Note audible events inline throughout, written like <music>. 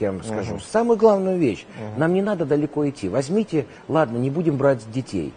я вам скажу, самую главную вещь. Нам не надо далеко идти. Возьмите, ладно, не будем брать детей.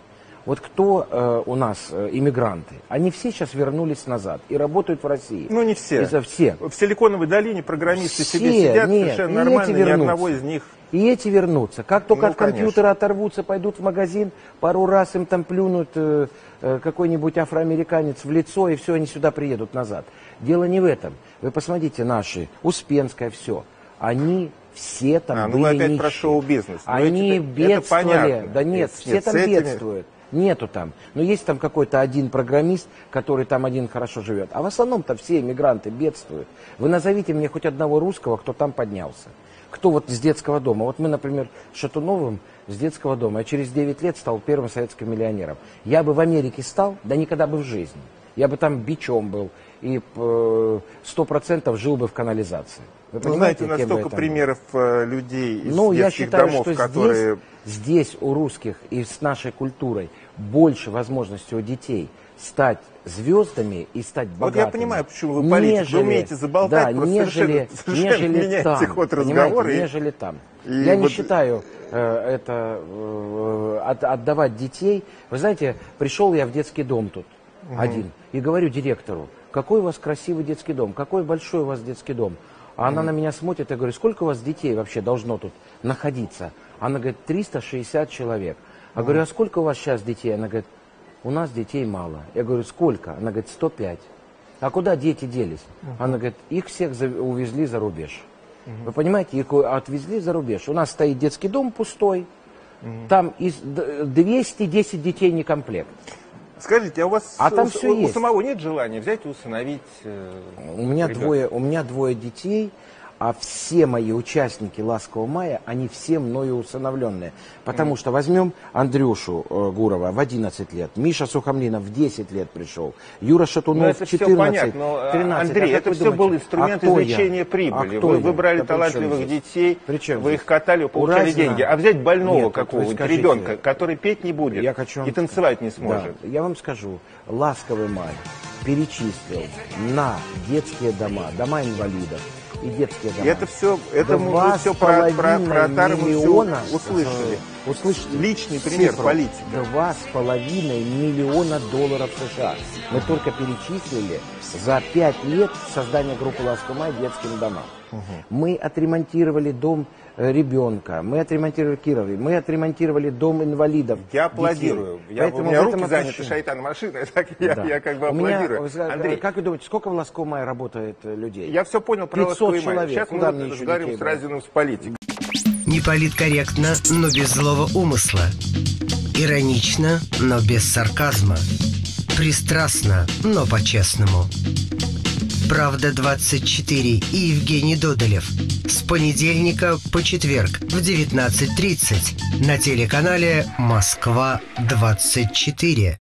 Вот кто э, у нас э, иммигранты? Они все сейчас вернулись назад и работают в России. Ну, не все. Это все. В Силиконовой долине программисты Все, себе сидят нет, совершенно нормально, ни одного из них... И эти вернутся. Как только Ну, от компьютера оторвутся, пойдут в магазин, пару раз им там плюнут э, э, какой-нибудь афроамериканец в лицо, и все, они сюда приедут назад. Дело не в этом. Вы посмотрите наши, Успенская, все. Они все там А, ну были вы опять нищие. про шоу-бизнес. Они это бедствовали. понятно. Да нет, Это- все нет, там этими- бедствуют. Нету там. Но есть там какой-то один программист, который там один хорошо живет. А в основном-то все иммигранты бедствуют. Вы назовите мне хоть одного русского, кто там поднялся. Кто вот с детского дома. Вот мы, например, Шатуновым с детского дома. Я через 9 лет стал первым советским миллионером. Я бы в Америке стал, да никогда бы в жизни. Я бы там бичом был и э, сто процентов жил бы в канализации. Вы Ну, знаете, понимаете, у нас кем бы я столько там был? примеров э, людей из Ну, я считаю, домов, что которые... здесь, здесь у русских и с нашей культурой больше возможностей у детей стать звездами и стать Вот богатыми. я понимаю, почему вы политик. Вы нежели- умеете заболтать, да, просто нежели, совершенно- совершенно нежели <laughs> там, ход разговора и- нежели там. и я не вот- считаю э, это э, от- отдавать детей. Вы знаете, пришел я в детский дом тут один и говорю директору, какой у вас красивый детский дом, какой большой у вас детский дом. А она на меня смотрит, я говорю, сколько у вас детей вообще должно тут находиться? Она говорит, 360 человек. А говорю, а сколько у вас сейчас детей? Она говорит, у нас детей мало. Я говорю, сколько? Она говорит, 105. А куда дети делись? Она говорит, их всех увезли за рубеж. Вы понимаете, их отвезли за рубеж. У нас стоит детский дом пустой. Там из д- 210 детей не комплект. Скажите, а у вас А там у, всё у- у есть. самого нет желания взять и усыновить э, У меня, ребёнка? двое, у меня двое детей, а все мои участники «Ласкового мая», они все мною усыновленные. Потому что возьмем Андрюшу э, Гурова в 11 лет, Миша Сухомлинов в 10 лет пришел, Юра Ну, Шатунов в все 14, понятно, но, 13. Андрей, А это все думаете, был инструмент а кто я? извлечения А прибыли. кто вы я? выбрали чем талантливых здесь? детей, При чем вы здесь? их катали, получали Разина- деньги. А взять больного какого-нибудь ребенка, который петь не будет Я хочу и танцевать не сможет. Да, я вам скажу, «Ласковый май» перечислил на детские дома, дома инвалидов и детские дома. Это все, это мы все про, про, про Атару мы миллиона, услышали. Э, услышите Личный пример цифру. политика. Два с половиной миллиона долларов США. Мы только перечислили за пять лет создания группы «Ласковый май» детским домам. Мы отремонтировали дом э, ребенка, мы отремонтировали Кирове, мы отремонтировали дом инвалидов. Я детей. аплодирую. Я, Поэтому у меня руки заняты шайтан машиной, <laughs> так я, Да. я как бы У меня, аплодирую. знаете, Андрей, как вы думаете, сколько в Ласковом мае работает э, людей? я все понял про 500 ласковый май. человек. Сейчас Куда мы еще разговариваем с? Разиным с политиком. Неполиткорректно, но без злого умысла. Иронично, но без сарказма. Пристрастно, но по-честному. «Правда-24» и Евгений Додолев. С понедельника по четверг в 19.30 на телеканале «Москва-24».